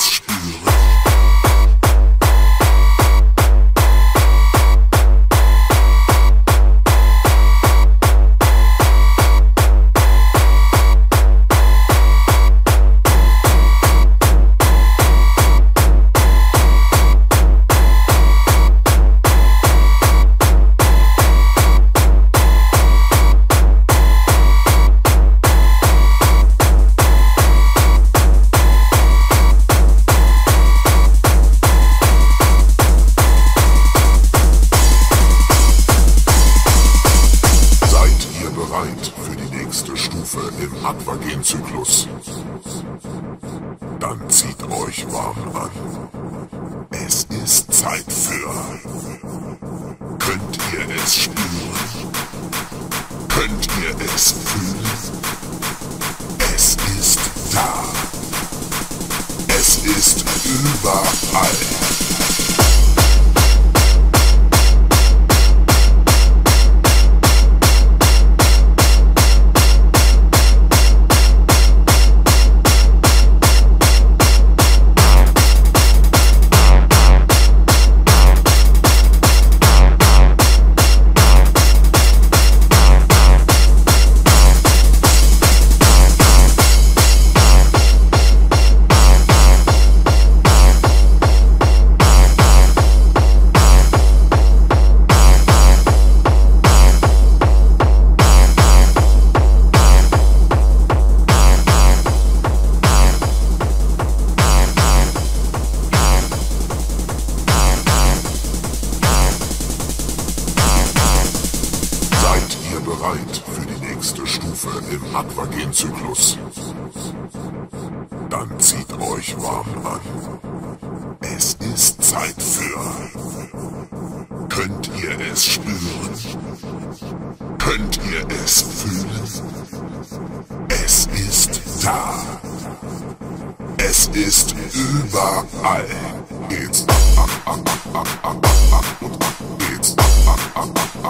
Espírito. Aquagen-Zyklus? Dann zieht euch warm an. Es ist Zeit für... Könnt ihr es spüren? Könnt ihr es fühlen? Es ist da. Es ist überall. Aquagen-Zyklus? Dann zieht euch warm an. Es ist Zeit für... Könnt ihr es spüren? Könnt ihr es fühlen? Es ist da. Es ist überall. Geht's ab, ab, ab, ab, ab, ab, ab und ab. Geht's It's